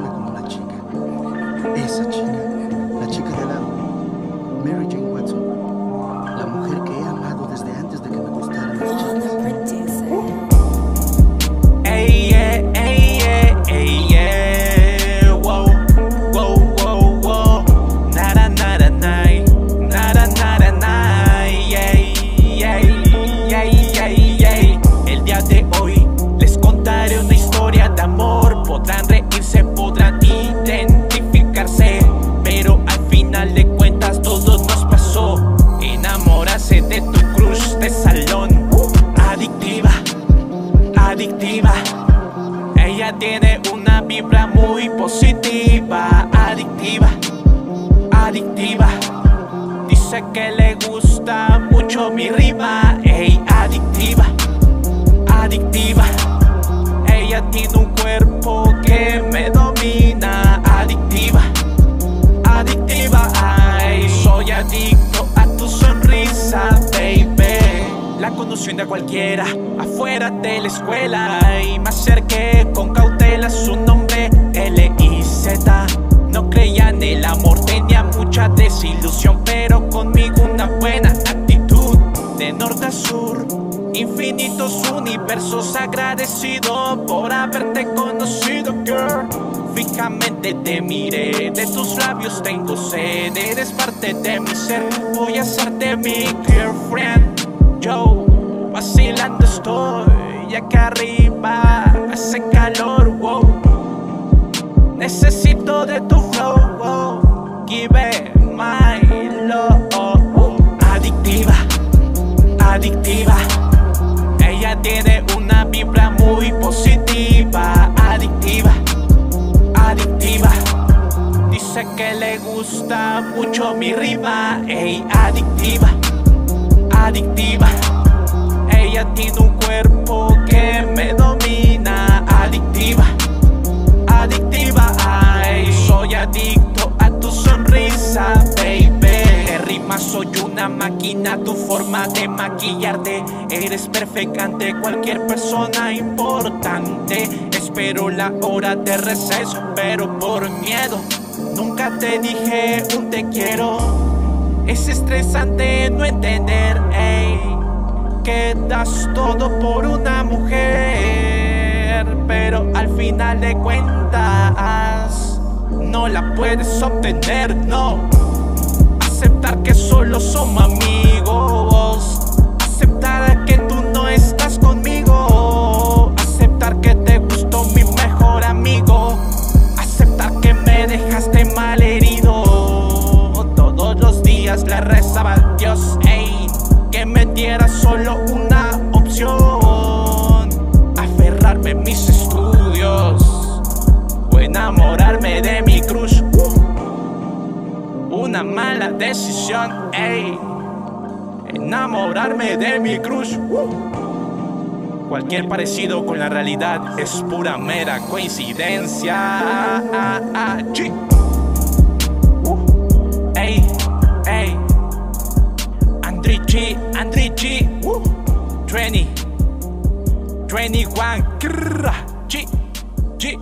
como una chica. Esa chica, la chica de lado, Mary Jane Watson, la mujer que he amado desde antes de que me gustaran las chicas. Yay. El día de hoy les contaré una historia de amor. Podrán Ella tiene una vibra muy positiva, adictiva, adictiva. Dice que le gusta mucho mi rima, ey, adictiva, adictiva. Ella tiene un Conocí de cualquiera afuera de la escuela y me acerqué con cautela su nombre L.I.Z. No creía en el amor, tenía mucha desilusión, pero conmigo una buena actitud. De norte a sur, infinitos universos agradecido por haberte conocido, girl. Fijamente te miré, de tus labios tengo sed, eres parte de mi ser, voy a hacerte mi girlfriend. Que le gusta mucho mi rima, ey, adictiva adictiva. Ella tiene un cuerpo que me domina, adictiva, adictiva. Ay, soy adicto a tu sonrisa, baby. De rima soy una máquina, tu forma de maquillarte. Eres perfecta ante cualquier persona importante. Espero la hora de receso, pero por miedo nunca te dije un te quiero. Es estresante no entender, ey, que das todo por una mujer, pero al final de cuentas no la puedes obtener, no. Aceptar que solo somos amigos, dejaste mal herido todos los días le rezaba a Dios, ey, que me diera solo una opción. Aferrarme a mis estudios o enamorarme de mi cruz. Una mala decisión, ey, enamorarme de mi cruz. Cualquier parecido con la realidad es pura mera coincidencia. Ah, ah, chi. Ey, ey. Andri G, Andri G. Woo. 20, 21. Grrra, G, G.